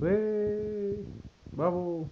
¡Eh! ¡Vamos!